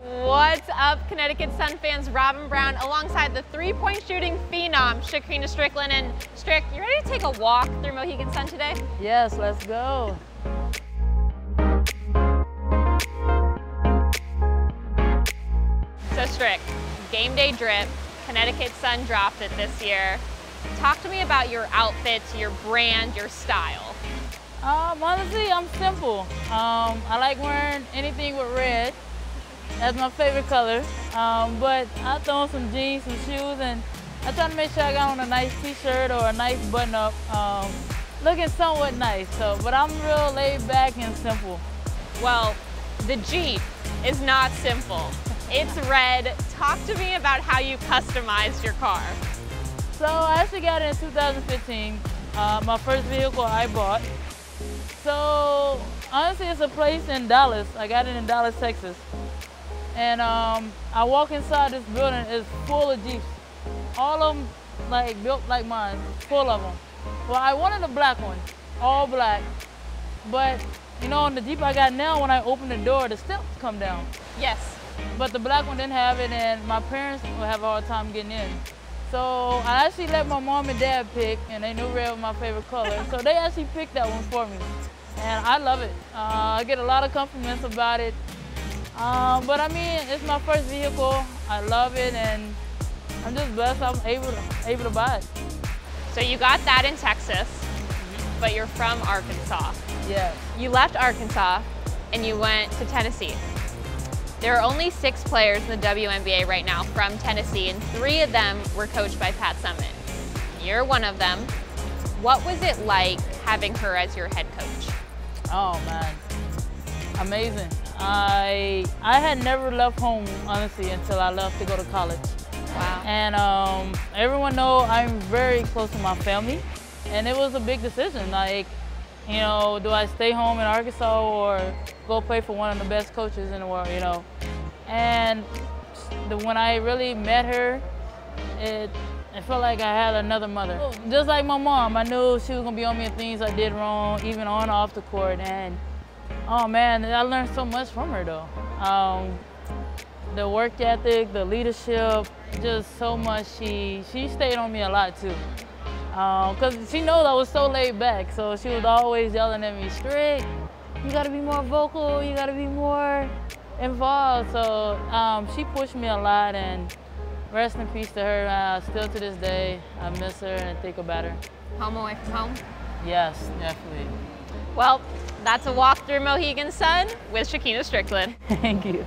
What's up, Connecticut Sun fans? Robyn Brown alongside the three-point shooting phenom, Shekinna Stricklen. And Strick, you ready to take a walk through Mohegan Sun today? Yes, let's go. So Strick, game day drip, Connecticut Sun dropped it this year. Talk to me about your outfits, your brand, your style. Um, honestly, I'm simple. Um, I like wearing anything with red. That's my favorite color. Um, but I throw on some jeans, some shoes, and I try to make sure I got on a nice t-shirt or a nice button-up, um, looking somewhat nice. So, but I'm real laid back and simple. Well, the Jeep is not simple. It's red. Talk to me about how you customized your car. So I actually got it in 2015. Uh, my first vehicle I bought. So honestly, it's a place in Dallas. I got it in Dallas, Texas. And um, I walk inside this building, it's full of Jeeps. All of them like built like mine, full of them. Well, I wanted a black one, all black. But you know, on the Jeep I got now, when I open the door, the steps come down. Yes. But the black one didn't have it, and my parents would have a hard time getting in. So I actually let my mom and dad pick, and they knew red was my favorite color. so they actually picked that one for me, and I love it. Uh, I get a lot of compliments about it. Um, but I mean, it's my first vehicle. I love it, and I'm just blessed I'm able to, able to buy it. So you got that in Texas, but you're from Arkansas. Yeah. You left Arkansas and you went to Tennessee. There are only six players in the WNBA right now from Tennessee, and three of them were coached by Pat Summitt. You're one of them. What was it like having her as your head coach? Oh man, amazing. I I had never left home honestly until I left to go to college. Wow. And um, everyone know I'm very close to my family, and it was a big decision. Like, you know, do I stay home in Arkansas or go play for one of the best coaches in the world? You know, and the, when I really met her, it it felt like I had another mother. Just like my mom, I knew she was gonna be on me if things I did wrong, even on and off the court. And oh man, I learned so much from her though. Um, the work ethic, the leadership, just so much. She she stayed on me a lot too. Because um, she knows I was so laid back, so she was always yelling at me, Strick, you gotta be more vocal, you gotta be more involved. So um, she pushed me a lot, and rest in peace to her. Uh, still to this day, I miss her and think about her. Home away from home? Yes, definitely. Well, that's a walk through Mohegan Sun with Shekinna Stricklen. Thank you.